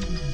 Mm-hmm.